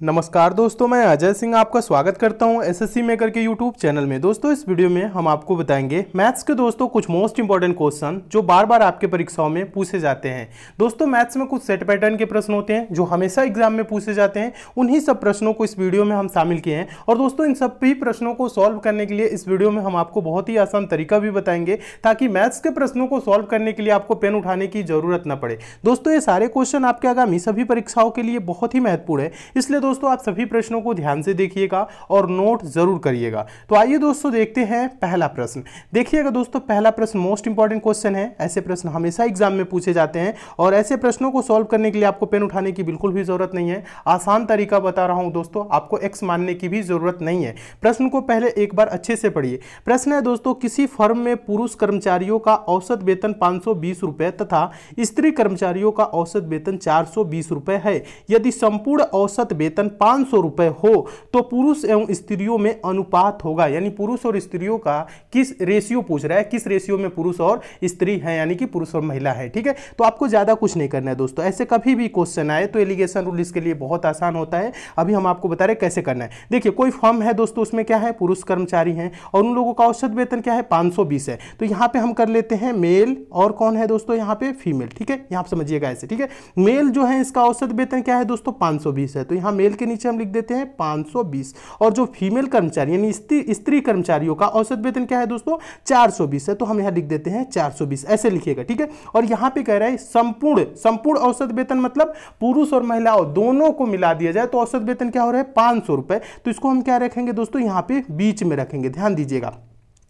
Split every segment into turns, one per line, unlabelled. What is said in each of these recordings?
नमस्कार दोस्तों, मैं अजय सिंह आपका स्वागत करता हूँ एसएससी मेकर के यूट्यूब चैनल में। दोस्तों, इस वीडियो में हम आपको बताएँगे मैथ्स के दोस्तों कुछ मोस्ट इंपॉर्टेंट क्वेश्चन जो बार बार आपके परीक्षाओं में पूछे जाते हैं। दोस्तों, मैथ्स में कुछ सेट पैटर्न के प्रश्न होते हैं जो हमेशा एग्ज़ाम में पूछे जाते हैं। उन्हीं सब प्रश्नों को इस वीडियो में हम शामिल किए हैं। और दोस्तों, इन सब भी प्रश्नों को सॉल्व करने के लिए इस वीडियो में हम आपको बहुत ही आसान तरीका भी बताएँगे ताकि मैथ्स के प्रश्नों को सॉल्व करने के लिए आपको पेन उठाने की ज़रूरत न पड़े। दोस्तों, ये सारे क्वेश्चन आपके आगामी सभी परीक्षाओं के लिए बहुत ही महत्वपूर्ण है। इसलिए दोस्तों, आप सभी प्रश्नों को ध्यान से देखिएगा और नोट ज़रूर करिएगा। तो आइए दोस्तों, देखते हैं पहला प्रश्न। देखिएगा दोस्तों, पहला प्रश्न मोस्ट इंपॉर्टेंट क्वेश्चन है। ऐसे प्रश्न हमेशा एग्ज़ाम में पूछे जाते हैं और ऐसे प्रश्नों को सॉल्व करने के लिए आपको पेन उठाने की बिल्कुल भी ज़रूरत नहीं है। आसान तरीका बता रहा हूँ दोस्तों, आपको एक्स मानने की भी ज़रूरत नहीं है। प्रश्न को पहले एक बार अच्छे से पढ़िए। प्रश्न है दोस्तों, किसी फर्म में पुरुष कर्मचारियों का औसत वेतन पाँच तथा स्त्री कर्मचारियों का औसत वेतन चार है। यदि संपूर्ण औसत वेतन पाँच रुपए हो तो पुरुष एवं स्त्रियों में अनुपात होगा। यानी पुरुष और स्त्रियों का किस रेशियो पूछ रहा है? किस रेशियो में पुरुष और स्त्री है? यानी कि पुरुष और महिला है, ठीक है? तो आपको ज़्यादा कुछ नहीं करना है दोस्तों। ऐसे कभी भी क्वेश्चन आए तो एलिगेशन रूल इसके लिए बहुत आसान होता है। अभी हम आपको बता रहे कैसे करना है। देखिए, कोई फॉर्म है दोस्तों, उसमें क्या है? पुरुष कर्मचारी हैं और उन लोगों का औसत वेतन क्या है? पाँच है। तो यहाँ पर हम कर लेते हैं मेल और कौन है दोस्तों? यहाँ पे फीमेल ठीक है? यहाँ समझिएगा ऐसे, ठीक है? मेल जो है, इसका औसत वेतन क्या है दोस्तों? पाँच है। तो यहाँ मेल के नीचे हम लिख देते हैं 520 और जो फीमेल कर्मचारी, यानी स्त्री कर्मचारियों का औसत वेतन क्या है दोस्तों? 420 है तो हम यहाँ लिख देते हैं 420 ऐसे लिखिएगा, ठीक है? और यहाँ पे कह रहा है संपूर्ण संपूर्ण औसत वेतन मतलब पुरुष और महिलाओं दोनों को मिला दिया जाए तो औसत वेतन क्या हो रहा है? पाँच तो इसको हम क्या रखेंगे दोस्तों? यहाँ पे बीच में रखेंगे, ध्यान दीजिएगा।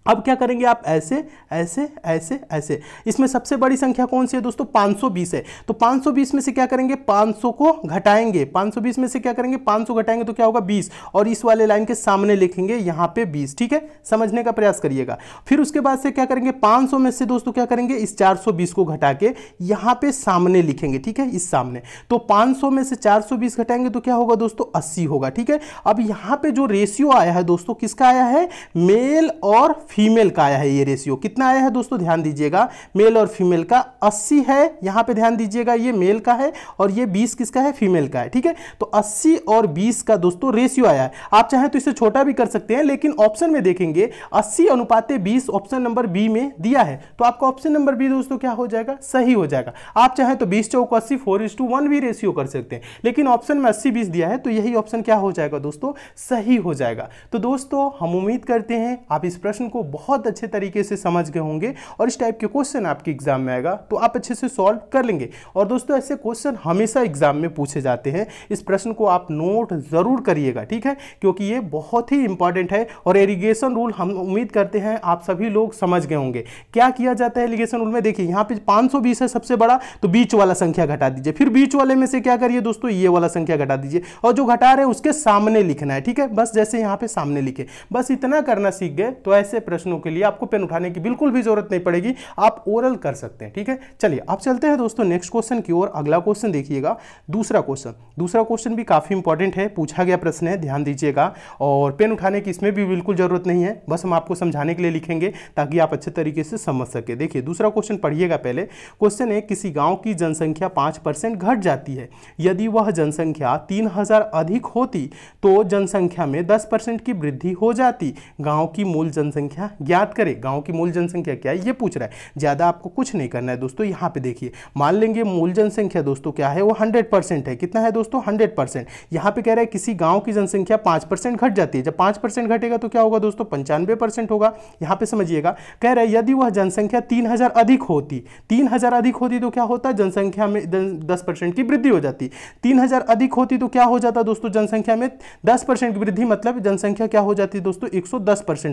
अब क्या करेंगे आप? ऐसे ऐसे ऐसे ऐसे। इसमें सबसे बड़ी संख्या कौन सी है दोस्तों? 520 है। तो 520 में से क्या करेंगे? 500 को घटाएँगे। 520 में से क्या करेंगे? 500 घटाएँगे तो क्या होगा? 20 और इस वाले लाइन के सामने लिखेंगे यहाँ पे 20 ठीक है? समझने का प्रयास करिएगा। फिर उसके बाद से क्या करेंगे? 500 में से दोस्तों क्या करेंगे? इस 420 को घटा के यहाँ पे सामने लिखेंगे, ठीक है? इस सामने। तो 500 में से 420 घटाएँगे तो क्या होगा दोस्तों? 80 होगा, ठीक है? अब यहाँ पे जो रेशियो आया है दोस्तों, किसका आया है? मेल और फीमेल का आया है ये रेशियो कितना आया है दोस्तों? ध्यान दीजिएगा। मेल और फीमेल का 80 है। यहाँ पे ध्यान दीजिएगा, ये मेल का है और ये 20 किसका है? फीमेल का है, ठीक है? तो 80 और 20 का दोस्तों रेशियो आया है। आप चाहें तो इसे छोटा भी कर सकते हैं, लेकिन ऑप्शन में देखेंगे 80 अनुपाते 20 ऑप्शन नंबर बी में दिया है। तो आपका ऑप्शन नंबर बी दोस्तों क्या हो जाएगा? सही हो जाएगा। आप चाहें तो बीस चौक अस्सी फोर इज़ टू वन भी रेशियो कर सकते हैं। लेकिन ऑप्शन में अस्सी बीस दिया है तो यही ऑप्शन क्या हो जाएगा दोस्तों? सही हो जाएगा। तो दोस्तों, हम उम्मीद करते हैं, आप इस प्रश्न को बहुत अच्छे तरीके से समझ गए होंगे और इस टाइप के क्वेश्चन आपके एग्ज़ाम में आएगा तो आप अच्छे से सॉल्व कर लेंगे। और दोस्तों, ऐसे क्वेश्चन हमेशा एग्ज़ाम में पूछे जाते हैं। इस प्रश्न को आप नोट ज़रूर करिएगा, ठीक है? क्योंकि ये बहुत ही इंपॉर्टेंट है और एरीगेशन रूल हम उम्मीद करते हैं आप सभी लोग समझ गए होंगे। क्या किया जाता है एरीगेशन रूल में? देखिए, यहाँ पे 520 है सबसे बड़ा तो बीच वाला संख्या घटा दीजिए। फिर बीच वाले में से क्या करिए दोस्तों? ये वाला संख्या घटा दीजिए। और जो घटा रहे हैं उसके सामने लिखना है, ठीक है? बस जैसे यहाँ पे सामने लिखे। बस इतना करना सीख गए तो ऐसे प्रश्नों के लिए आपको पेन उठाने की बिल्कुल भी ज़रूरत नहीं पड़ेगी। आप ओरल कर सकते हैं, ठीक है? चलिए आप चलते हैं दोस्तों नेक्स्ट क्वेश्चन की ओर। अगला क्वेश्चन देखिएगा, दूसरा क्वेश्चन दूसरा क्वेश्चन भी काफ़ी इंपॉर्टेंट है, पूछा गया प्रश्न है, ध्यान दीजिएगा। और पेन उठाने की इसमें भी बिल्कुल ज़रूरत नहीं है, बस हम आपको समझाने के लिए लिखेंगे ताकि आप अच्छे तरीके से समझ सके। देखिए, दूसरा क्वेश्चन पढ़िएगा पहले। क्वेश्चन है, किसी गाँव की जनसंख्या पाँच घट जाती है। यदि वह जनसंख्या तीन हज़ार अधिक होती तो जनसंख्या में दस की वृद्धि हो जाती। गाँव की मूल जनसंख्या ज्ञात करे। गाँव की मूल जनसंख्या क्या है? ये पूछ रहा है। ज़्यादा आपको कुछ नहीं करना है दोस्तों, यहाँ पे देखिए। मान लेंगे मूल जनसंख्या दोस्तों क्या है? वो हंड्रेड परसेंट है। कितना है दोस्तों? Hundred percent. यहाँ पे कह रहा है किसी गाँव की जनसंख्या पाँच परसेंट घट जाती है। जब पाँच घटेगा तो क्या होगा दोस्तों? पंचानवे होगा। यहाँ पे समझिएगा। कह रहा है यदि वह जनसंख्या तीन हज़ार अधिक होती, तीन हज़ार अधिक होती तो क्या होता? जनसंख्या में दस परसेंट की वृद्धि हो जाती। तीन हज़ार अधिक होती तो क्या हो जाता दोस्तों? जनसंख्या में दस परसेंट की वृद्धि मतलब जनसंख्या क्या हो जाती दोस्तों? एक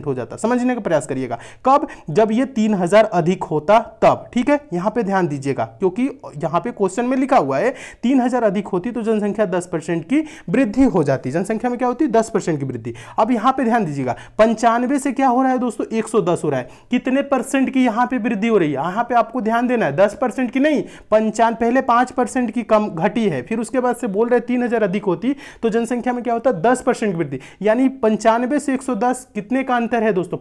हो जाता। समझने का प्रयास करिएगा। कब? जब ये तीन हज़ार अधिक होता तब। ठीक है? यहाँ पे ध्यान दीजिएगा, क्योंकि यहाँ पे क्वेश्चन में लिखा हुआ है, तीन हज़ार अधिक होती तो जनसंख्या दस परसेंट की वृद्धि हो जाती। जनसंख्या में क्या होती? दस परसेंट की वृद्धि। अब यहाँ पे ध्यान दीजिएगा, पंचानवे से क्या हो रहा है दोस्तों? एक सौ दस हो रहा है। कितने परसेंट की यहाँ पे वृद्धि हो रही है? यहाँ पे आपको ध्यान देना है, दस की नहीं, पंचान, पहले पाँच की कम घटी है, फिर उसके बाद से बोल रहे तीन हज़ार अधिक होती तो जनसंख्या में क्या होता? है दस परसेंट वृद्धि। यानी पंचानवे से एक सौ दस कितने का अंतर है दोस्तों?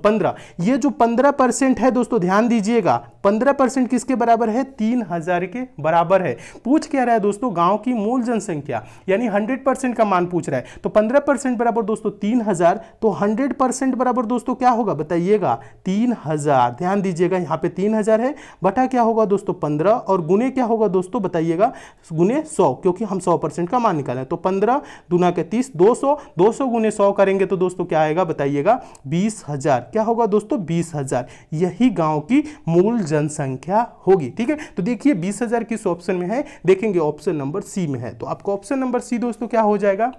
ये जो पंद्रह परसेंट है दोस्तों, ध्यान दीजिएगा, पंद्रह परसेंट किसके बराबर है? तीन हज़ार के बराबर है। पूछ क्या रहा है दोस्तों? गाँव की मूल जनसंख्या, यानी हंड्रेड परसेंट का मान पूछ रहा है। तो पंद्रह परसेंट बराबर दोस्तों तीन हज़ार तो हंड्रेड परसेंट बराबर दोस्तों क्या होगा? बताइएगा, तीन हज़ार। ध्यान दीजिएगा, यहाँ पे तीन हज़ार है। बटा क्या होगा दोस्तों? पंद्रह। और गुने क्या होगा दोस्तों? बताइएगा, गुने सौ, क्योंकि हम सौ परसेंट का मान निकालें तो पंद्रह दुना के तीस, दो सौ। दो सौ गुने सौ करेंगे तो दोस्तों क्या आएगा? बताइएगा, बीस हज़ार। क्या दोस्तों बीस हज़ार। यही गाँव की मूल जनसंख्या होगी, ठीक है? तो देखिए बीस हज़ार किस ऑप्शन में है? देखेंगे ऑप्शन नंबर सी में है। तो आपका ऑप्शन नंबर सी दोस्तों क्या हो जाएगा?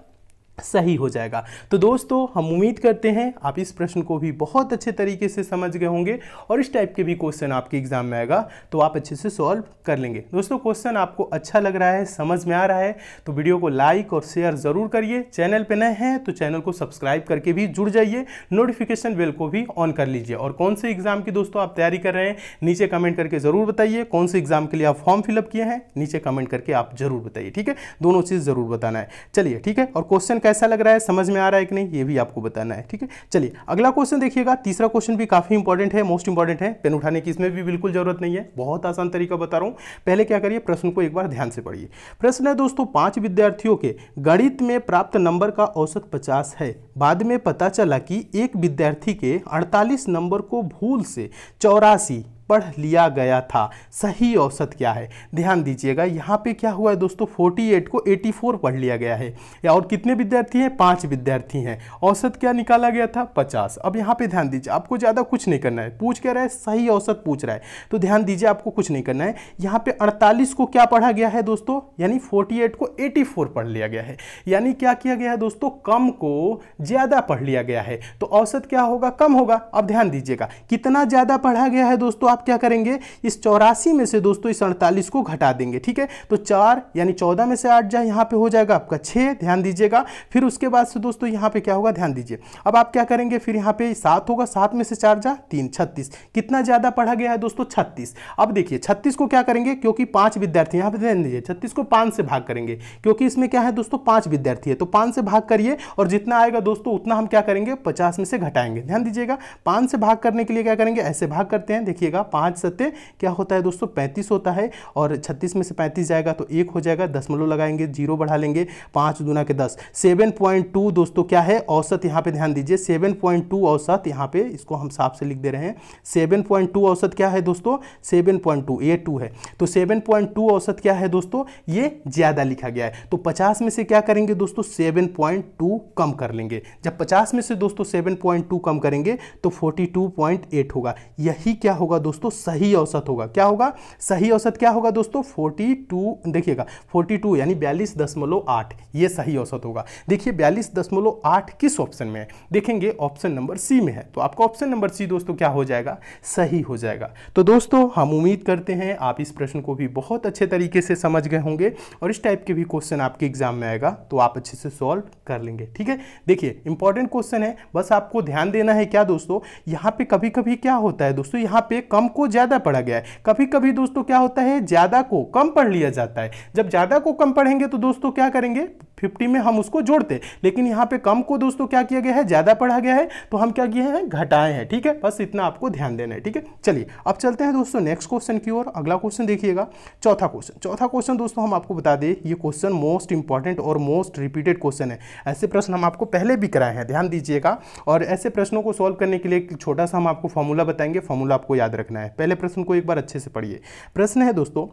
सही हो जाएगा। तो दोस्तों, हम उम्मीद करते हैं आप इस प्रश्न को भी बहुत अच्छे तरीके से समझ गए होंगे और इस टाइप के भी क्वेश्चन आपके एग्ज़ाम में आएगा तो आप अच्छे से सॉल्व कर लेंगे। दोस्तों क्वेश्चन आपको अच्छा लग रहा है, समझ में आ रहा है तो वीडियो को लाइक और शेयर ज़रूर करिए। चैनल पर नए हैं तो चैनल को सब्सक्राइब करके भी जुड़ जाइए। नोटिफिकेशन बेल को भी ऑन कर लीजिए। और कौन से एग्ज़ाम की दोस्तों आप तैयारी कर रहे हैं, नीचे कमेंट करके ज़रूर बताइए। कौन से एग्ज़ाम के लिए आप फॉर्म फिलअप किए हैं, नीचे कमेंट करके आप ज़रूर बताइए, ठीक है? दोनों चीज़ ज़रूर बताना है। चलिए, ठीक है? और क्वेश्चन कैसा लग रहा है? समझ में आ रहा है कि नहीं? ये भी आपको बताना है, ठीक है? चलिए, अगला क्वेश्चन देखिएगा। तीसरा क्वेश्चन भी काफ़ी इंपॉर्टेंट है मोस्ट इंपॉर्टेंट है। पेन उठाने की इसमें भी बिल्कुल ज़रूरत नहीं है। बहुत आसान तरीका बता रहा हूँ। पहले क्या करिए, प्रश्न को एक बार ध्यान से पढ़िए। प्रश्न है दोस्तों, पाँच विद्यार्थियों के गणित में प्राप्त नंबर का औसत पचास है। बाद में पता चला कि एक विद्यार्थी के अड़तालीस नंबर को भूल से चौरासी पढ़ लिया गया था। सही औसत क्या है? ध्यान दीजिएगा, यहाँ पे क्या हुआ है दोस्तों? 48 को 84 पढ़ लिया गया है। या और कितने विद्यार्थी हैं? पाँच विद्यार्थी हैं। औसत क्या निकाला गया था? 50 अब यहाँ पे ध्यान दीजिए, आपको ज़्यादा कुछ नहीं करना है। पूछ क्या रहा है? सही औसत पूछ रहा है। तो ध्यान दीजिए, आपको कुछ नहीं करना है। यहाँ पे अड़तालीस को क्या पढ़ा गया है दोस्तों? यानी फोर्टी को एटी पढ़ लिया गया है। यानी क्या किया गया है दोस्तों? कम को ज़्यादा पढ़ लिया गया है। तो औसत क्या होगा? कम होगा। अब ध्यान दीजिएगा, कितना ज़्यादा पढ़ा गया है दोस्तों आप क्या करेंगे? इस चौरासी में से दोस्तों इस अड़तालीस को घटा देंगे, ठीक है? तो चार यानी चौदह में से आठ जाए यहाँ पे हो जाएगा आपका छः ध्यान दीजिएगा। फिर उसके बाद से दोस्तों यहाँ पे क्या होगा? ध्यान दीजिए। अब आप क्या करेंगे? फिर यहाँ पे सात होगा, सात में से चार जा, तीन, छत्तीस। कितना ज़्यादा पढ़ा गया है दोस्तों? छत्तीस। अब देखिए, छत्तीस को क्या करेंगे? क्योंकि पाँच विद्यार्थी, यहाँ पे ध्यान दीजिए, छत्तीस को पाँच से भाग करेंगे। क्योंकि इसमें क्या है दोस्तों? पाँच विद्यार्थी है तो पाँच से भाग करिए और जितना आएगा दोस्तों, उतना हम क्या करेंगे? पचास में से घटाएँगे। ध्यान दीजिएगा, पाँच से भाग करने के लिए क्या करेंगे? ऐसे भाग करते हैं, देखिएगा। पाँच सत्य, क्या होता है दोस्तों? पैंतीस होता है और छत्तीस में से पैंतीस जाएगा तो एक हो जाएगा दशमलव लगाएँगे, ज़ीरो बढ़ा लेंगे, पाँच दुना के दस। सेवन पॉइंट टू दोस्तों क्या है? औसत यहाँ पे ध्यान दीजिए, सेवन पॉइंट टू औसत यहाँ पे इसको हम साफ़ से लिख दे रहे हैं। सेवन पॉइंट टू औसत क्या है दोस्तों? Seven point two A two है। तो सेवन पॉइंट टू औसत क्या है दोस्तों? ये ज़्यादा लिखा गया है। तो पचास में से क्या करेंगे दोस्तों? सेवन पॉइंट टू कम कर लेंगे। जब पचास में से दोस्तों सेवन पॉइंट टू कम करेंगे तो फोर्टी टू पॉइंट एट होगा। यही क्या होगा दोस्तों? सही औसत होगा। क्या होगा? सही औसत क्या होगा दोस्तों? 42 देखिएगा 42 यानी बयालीस दशमलव आठ, ये सही औसत होगा। देखिए, बयालीस दशमलव आठ किस ऑप्शन में है? देखेंगे, ऑप्शन नंबर सी में है। तो आपका ऑप्शन नंबर सी दोस्तों क्या हो जाएगा? सही हो जाएगा। तो दोस्तों, हम उम्मीद करते हैं, आप इस प्रश्न को भी बहुत अच्छे तरीके से समझ गए होंगे और इस टाइप के भी क्वेश्चन आपके एग्ज़ाम में आएगा तो आप अच्छे से सॉल्व कर लेंगे, ठीक है? देखिए, इंपॉर्टेंट क्वेश्चन है, बस आपको ध्यान देना है क्या दोस्तों? यहाँ पे कभी कभी क्या होता है दोस्तों? यहाँ पे कम को ज़्यादा पढ़ा गया है। कभी कभी दोस्तों क्या होता है, ज़्यादा को कम पढ़ लिया जाता है। जब ज़्यादा को कम पढ़ेंगे तो दोस्तों क्या करेंगे? फिफ्टी में हम उसको जोड़ते। लेकिन यहाँ पे कम को दोस्तों क्या किया गया है? ज़्यादा पढ़ा गया है। तो हम क्या किए हैं? घटाए हैं, ठीक है? बस इतना आपको ध्यान देना है, ठीक है? चलिए, अब चलते हैं दोस्तों नेक्स्ट क्वेश्चन की ओर। अगला क्वेश्चन देखिएगा। चौथा क्वेश्चन चौथा क्वेश्चन दोस्तों हम आपको बता दें, ये क्वेश्चन मोस्ट इंपॉर्टेंट और मोस्ट रिपीटेड क्वेश्चन है। ऐसे प्रश्न हम आपको पहले भी कराए हैं, ध्यान दीजिएगा। और ऐसे प्रश्नों को सॉल्व करने के लिए एक छोटा सा हम आपको फॉर्मूला बताएँगे। फॉर्मूला आपको याद रखना है। पहले प्रश्न को एक बार अच्छे से पढ़िए। प्रश्न है दोस्तों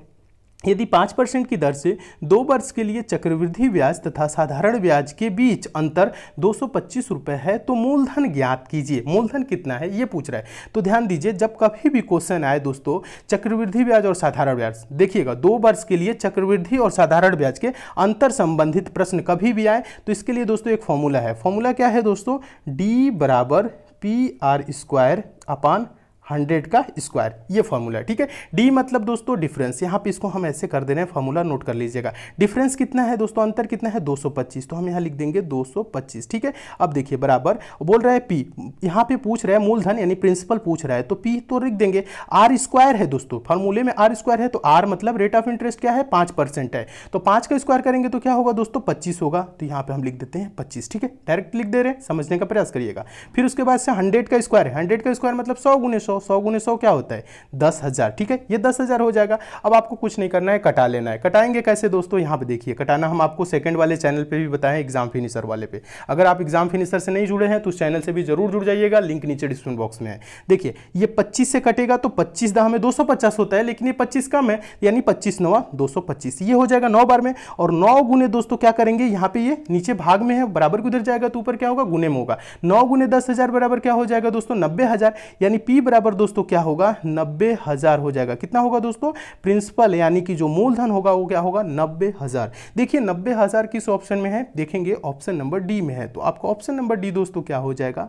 यदि पाँच परसेंट की दर से दो वर्ष के लिए चक्रवृद्धि ब्याज तथा साधारण ब्याज के बीच अंतर दो सौ है तो मूलधन ज्ञात कीजिए। मूलधन कितना है, ये पूछ रहा है। तो ध्यान दीजिए, जब कभी भी क्वेश्चन आए दोस्तों, चक्रवृद्धि ब्याज और साधारण ब्याज, देखिएगा, दो वर्ष के लिए चक्रवृद्धि और साधारण ब्याज के अंतर संबंधित प्रश्न कभी भी आए तो इसके लिए दोस्तों एक फॉर्मूला है। फॉर्मूला क्या है दोस्तों? डी बराबर P R square upon hundred का स्क्वायर, ये फॉर्मूला है, ठीक है? डी मतलब दोस्तों डिफरेंस यहाँ पे इसको हम ऐसे कर दे रहे हैं, फॉर्मूला नोट कर लीजिएगा। डिफरेंस कितना है दोस्तों? अंतर कितना है? 225 तो हम यहाँ लिख देंगे 225 ठीक है? अब देखिए, बराबर, बोल रहा है पी यहाँ पे पूछ रहा है मूलधन, यानी प्रिंसिपल पूछ रहा है तो पी तो लिख देंगे। आर स्क्वायर है दोस्तों फॉर्मूले में आर स्क्वायर है तो आर मतलब रेट ऑफ़ इंटरेस्ट क्या है? पाँच परसेंट है। तो पाँच का स्क्वायर करेंगे तो क्या होगा दोस्तों? पच्चीस होगा तो यहाँ पे हम लिख देते हैं पच्चीस, ठीक है? डायरेक्ट लिख दे रहे हैं, समझने का प्रयास करिएगा। फिर उसके बाद से हंड्रेड का स्क्वायर है। हंड्रेड का स्क्वायर मतलब सौ गुने सौ सौ गुने सौ क्या होता है? दस हज़ार, ठीक है? ये दस हज़ार हो जाएगा। अब आपको कुछ नहीं करना है, कटा लेना है। कटाएँगे कैसे दोस्तों? यहाँ पे देखिए, कटाना हम आपको सेकंड वाले चैनल पे भी बताएँ एग्ज़ाम फिनिशर वाले पे। अगर आप एग्ज़ाम फिनिशर से नहीं जुड़े हैं तो उस चैनल से भी ज़रूर जुड़ जाइएगा। लिंक नीचे डिस्क्रिप्शन बॉक्स में है। देखिए, ये पच्चीस से कटेगा तो पच्चीस दह में दो होता है, लेकिन ये पच्चीस कम है, यानी पच्चीस नवा दो ये हो जाएगा नौ बार में, और नौ गुने दोस्तों क्या करेंगे? यहाँ पे ये नीचे भाग में है, बराबर उधर जाएगा? तो ऊपर क्या होगा? गुने में होगा। नौ गुने दस बराबर क्या हो जाएगा दोस्तों? नब्बे हज़ार, यानी पी बराबर दोस्तों क्या होगा? नब्बे हज़ार हो जाएगा। कितना होगा दोस्तों? प्रिंसिपल यानी कि जो मूलधन होगा, वो क्या होगा? नब्बे हज़ार। देखिए, नब्बे हज़ार किस ऑप्शन में है? देखेंगे ऑप्शन नंबर डी में है। तो आपका ऑप्शन नंबर डी दोस्तों क्या हो जाएगा?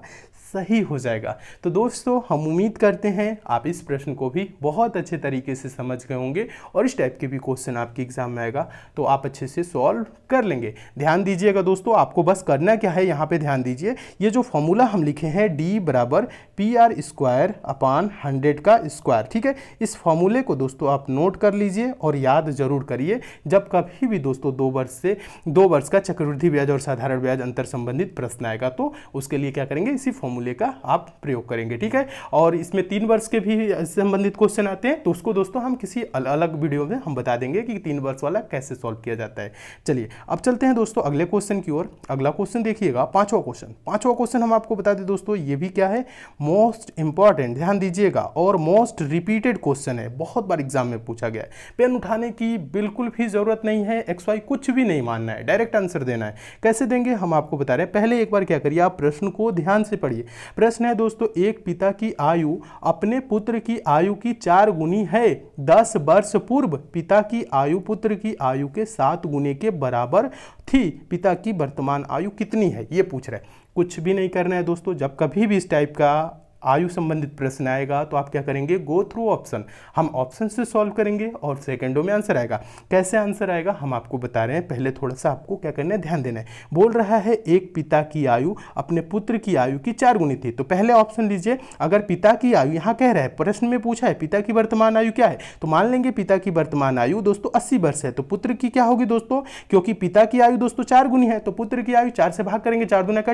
सही हो जाएगा। तो दोस्तों, हम उम्मीद करते हैं आप इस प्रश्न को भी बहुत अच्छे तरीके से समझ गए होंगे और इस टाइप के भी क्वेश्चन आपके एग्ज़ाम में आएगा तो आप अच्छे से सॉल्व कर लेंगे। ध्यान दीजिएगा दोस्तों, आपको बस करना क्या है, यहाँ पे ध्यान दीजिए। ये जो फॉर्मूला हम लिखे हैं डी बराबर P R square upon hundred का स्क्वायर ठीक है? इस फॉर्मूले को दोस्तों आप नोट कर लीजिए और याद ज़रूर करिए, जब कभी भी दोस्तों दो वर्ष से, दो वर्ष का चक्रवृद्धि ब्याज और साधारण ब्याज अंतर संबंधित प्रश्न आएगा तो उसके लिए क्या करेंगे? इसी फॉर्मूले फॉर्मूले का आप प्रयोग करेंगे, ठीक है? और इसमें तीन वर्ष के भी संबंधित क्वेश्चन आते हैं तो उसको दोस्तों हम किसी अलग वीडियो में हम बता देंगे कि तीन वर्ष वाला कैसे सॉल्व किया जाता है। चलिए, अब चलते हैं दोस्तों अगले क्वेश्चन की ओर। अगला क्वेश्चन देखिएगा, पांचवा क्वेश्चन पांचवा क्वेश्चन हम आपको बता दें दोस्तों, ये भी क्या है? मोस्ट इंपॉर्टेंट ध्यान दीजिएगा, और मोस्ट रिपीटेड क्वेश्चन है। बहुत बार एग्ज़ाम में पूछा गया है। पेन उठाने की बिल्कुल भी ज़रूरत नहीं है एक्स वाई कुछ भी नहीं मानना है डायरेक्ट आंसर देना है। कैसे देंगे? हम आपको बता रहे हैं, पहले एक बार क्या करिए, आप प्रश्न को ध्यान से पढ़िए। प्रश्न है दोस्तों, एक पिता की आयु अपने पुत्र की आयु की चार गुनी है। दस वर्ष पूर्व पिता की आयु पुत्र की आयु के सात गुने के बराबर थी। पिता की वर्तमान आयु कितनी है, ये पूछ रहे कुछ भी नहीं करना है दोस्तों, जब कभी भी इस टाइप का आयु संबंधित प्रश्न आएगा तो आप क्या करेंगे? गो थ्रू ऑप्शन हम ऑप्शन से सॉल्व करेंगे और सेकंडों में आंसर आएगा। कैसे आंसर आएगा? हम आपको बता रहे हैं। पहले थोड़ा सा आपको क्या करना है? ध्यान देना है। बोल रहा है, एक पिता की आयु अपने पुत्र की आयु की चार गुनी थी। तो पहले ऑप्शन लीजिए। अगर पिता की आयु यहाँ कह रहा है, प्रश्न में पूछा है, पिता की वर्तमान आयु क्या है? तो मान लेंगे पिता की वर्तमान आयु दोस्तों अस्सी वर्ष है। तो पुत्र की क्या होगी दोस्तों? क्योंकि पिता की आयु दोस्तों चार गुनी है तो पुत्र की आयु चार से भाग करेंगे, चार गुना का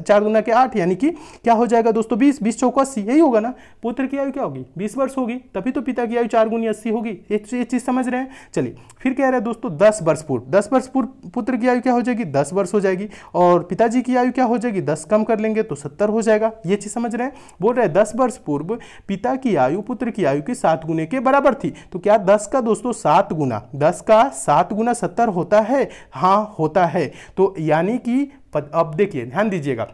चार गुना के आठ, यानी कि क्या हो जाएगा दोस्तों? बीस बीस चौको अस्सी यही होगा ना। पुत्र की आयु क्या होगी? बीस वर्ष होगी, तभी तो पिता की आयु चार गुनी अस्सी होगी। ये चीज़ समझ रहे हैं? चलिए, फिर कह रहे हैं दोस्तों, दस वर्ष पूर्व। दस वर्ष पूर्व पुत्र की आयु क्या हो जाएगी? दस वर्ष हो जाएगी। और पिताजी की आयु क्या हो जाएगी? दस कम कर लेंगे तो सत्तर हो जाएगा। ये चीज़ समझ रहे हैं? बोल रहे हैं, दस वर्ष पूर्व पिता की आयु, पुत्र की आयु की सात गुने के बराबर थी। तो क्या दस का दोस्तों सात गुना? दस का सात गुना सत्तर होता है? हाँ होता है। तो यानी कि अब देखिए, ध्यान दीजिएगा।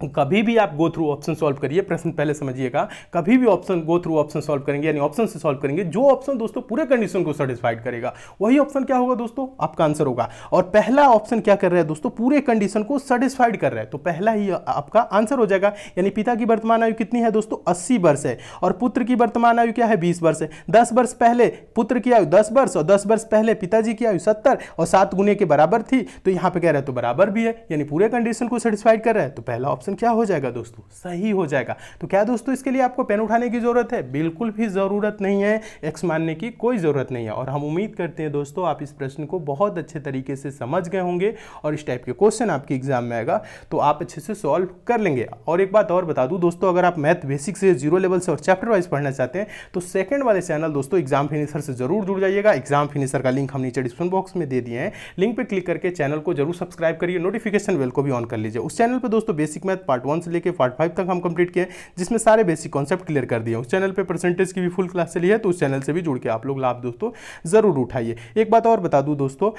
कभी भी आप गो थ्रू ऑप्शन सॉल्व करिए, प्रश्न पहले समझिएगा। कभी भी option go through option solve करेंगे, यानी ऑप्शन से सॉल्व करेंगे, जो ऑप्शन दोस्तों पूरे कंडीशन को सेटिस्फाइड करेगा, वही ऑप्शन क्या होगा दोस्तों? आपका आंसर होगा। और पहला ऑप्शन क्या कर रहा है दोस्तों? पूरे कंडीशन को सेटिस्फाइड कर रहा है। तो पहला ही आपका आंसर हो जाएगा। यानी पिता की वर्तमान आयु कितनी है दोस्तों? अस्सी वर्ष है। और पुत्र की वर्तमान आयु क्या है? बीस वर्ष है। दस वर्ष पहले पुत्र की आयु दस वर्ष और दस वर्ष पहले पिताजी की आयु सत्तर और सात गुने के बराबर थी। तो यहाँ पर कह रहा तो बराबर भी है। यानी पूरे कंडीशन को सेटिस्फाइड कर रहा है। तो पहला ऑप्शन क्या हो जाएगा दोस्तों? सही हो जाएगा। तो क्या दोस्तों, इसके लिए आपको पेन उठाने की ज़रूरत है? बिल्कुल भी ज़रूरत नहीं है। एक्स मानने की कोई ज़रूरत नहीं है। और हम उम्मीद करते हैं दोस्तों, आप इस प्रश्न को बहुत अच्छे तरीके से समझ गए होंगे और इस टाइप के क्वेश्चन आपके एग्ज़ाम में आएगा तो आप अच्छे से सॉल्व कर लेंगे। और एक बात और बता दूँ दोस्तों, अगर आप मैथ बेसिक से ज़ीरो लेवल से और चैप्टर वाइज पढ़ना चाहते हैं तो सेकंड वाले चैनल दोस्तों एग्ज़ाम फिनिशर से ज़रूर जुड़ जाइएगा। एग्ज़ाम फिनिशर का लिंक हम नीचे डिस्क्रिप्शन बॉक्स में दे दिए हैं। लिंक पर क्लिक करके चैनल को ज़रूर सब्सक्राइब करिए। नोटिफिकेशन बेल को भी ऑन कर लीजिए। उस चैनल पर दोस्तों बेसिक मैथ पार्ट वन से लेकर पार्ट फाइव तक हम कंप्लीट किए जिसमें सारे बेसिक कॉन्सेप्ट क्लियर कर दिए उस चैनल पे परसेंटेज की भी फुल क्लास चली है तो उस चैनल से भी जुड़ के आप लोग लाभ दोस्तों ज़रूर उठाइए। एक बात और बता दूँ दोस्तों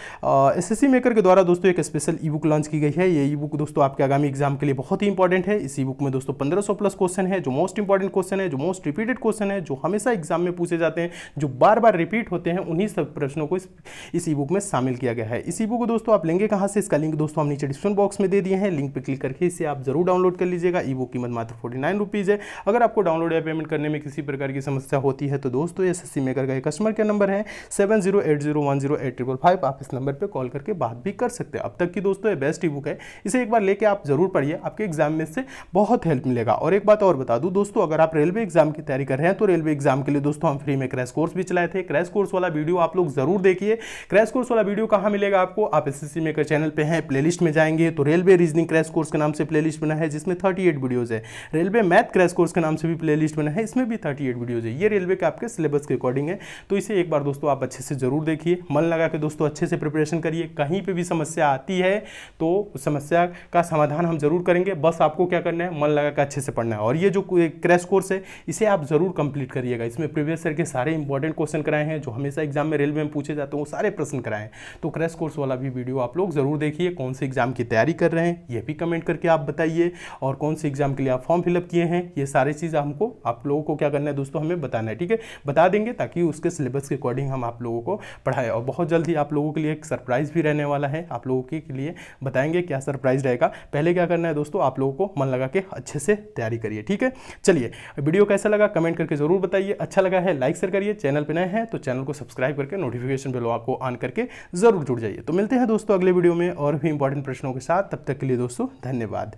एसएससी मेकर के द्वारा दोस्तों एक स्पेशल ई बुक लॉन्च की गई है। ये ई बुक दोस्तों आपके आगामी एग्ज़ाम के लिए बहुत ही इंपॉर्टेंट है। इस ई बुक में दोस्तों पंद्रह प्लस क्वेश्चन है, जो मोस्ट इंपॉर्टेंट क्वेश्चन है, जो मोस्ट रिपीटेड क्वेश्चन है, जो हमेशा एग्ज़ाम में पूछे जाते हैं, जो बार बार रिपीट होते हैं, उन्हीं सब प्रश्नों को इस ई बुक में शामिल किया गया है। इस ई बुक को दोस्तों आप लेंगे कहाँ से? इसका लिंक दोस्तों हम नीचे डिस्क्रिप्शन बॉक्स में दे दिए हैं। लिंक पर क्लिक करके इसे आप ज़रूर डाउनलोड कर लीजिएगा। ई बुक कीमत मात्र फोर्टी नाइन रुपीज़ है। अगर आपको डाउनलोड या पेमेंट करने में किसी प्रकार की समस्या होती है तो दोस्तों एस एस सी मेकर का कस्टमर केयर नंबर है। Seven zero eight zero one zero eight triple five. आप इस नंबर पर कॉल करके बात भी कर सकते हैं। अब तक की दोस्तों ये बेस्ट ई बुक है। इसे एक बार लेके आप ज़रूर पढ़िए। आपके एग्ज़ाम में से बहुत हेल्प मिलेगा। और एक बात और बता दूँ दोस्तों, अगर आप रेलवे एग्ज़ाम की तैयारी कर रहे हैं तो रेलवे एग्ज़ाम के लिए दोस्तों हम फ्री में क्रैश कोर्स भी चलाए थे। क्रैश कोर्स वाला वीडियो आप लोग ज़रूर देखिए। क्रैश कोर्स वाला वीडियो कहाँ मिलेगा आपको? आप S S C maker channel पे हैं, प्लेलिस्ट में जाएँगे तो रेलवे रीजनिंग क्रैश कोर्स के नाम से प्लेलिस्ट बना है जिसमें थर्टी एट वीडियोज़ है। रेलवे मैथ क्रैश कोर्स के नाम से भी प्ले बना है, इसमें भी थर्टी एट वीडियोज़ है। ये रेलवे के आपके सिलेबस के अकॉर्डिंग है। तो इसे एक बार दोस्तों आप अच्छे से ज़रूर देखिए। मन लगा के दोस्तों अच्छे से प्रिपरेशन करिए। कहीं पर भी समस्या आती है तो उस समस्या का समाधान हम ज़रूर करेंगे। बस आपको क्या करना है? मन लगा के अच्छे से पढ़ना है। और ये जो क्रैश कोर्स है, इसे आप ज़रूर कंप्लीट करिएगा। इसमें प्रीवियस ईयर के सारे इंपॉर्टेंट क्वेश्चन कराए हैं, जो हमेशा एग्ज़ाम में रेलवे में पूछे जाते हैं, वो सारे प्रश्न कराए तो क्रैश कोर्स वाला भी वीडियो आप लोग ज़रूर देखिए। कौन से एग्ज़ाम की तैयारी कर रहे हैं, ये भी कमेंट करके आप बताइए। और कौन से एग्ज़ाम के लिए आप फॉर्म फिलअप किए हैं, ये सारी चीज़ हमको, आप लोगों को क्या करना है दोस्तों, हमें बताना है, ठीक है? बता देंगे ताकि उसके सिलेबस के अकॉर्डिंग हम आप लोगों को पढ़ाएँ। और बहुत जल्द ही आप लोगों के लिए एक सरप्राइज़ भी रहने वाला है, आप लोगों के लिए बताएँगे क्या सरप्राइज़ रहेगा। पहले क्या करना है दोस्तों, आप लोगों को मन लगा के अच्छे से तैयारी करिए, ठीक है? चलिए, वीडियो कैसा लगा कमेंट करके ज़रूर बताइए। अच्छा लगा है लाइक शेयर करिए। चैनल पर नए हैं तो चैनल को सब्सक्राइब करके नोटिफिकेशन बिल आपको ऑन करके ज़रूर जुड़ जाइए। तो मिलते हैं दोस्तों अगले वीडियो में और भी इंपॉर्टेंट प्रश्नों के साथ। तब तक के लिए दोस्तों, धन्यवाद।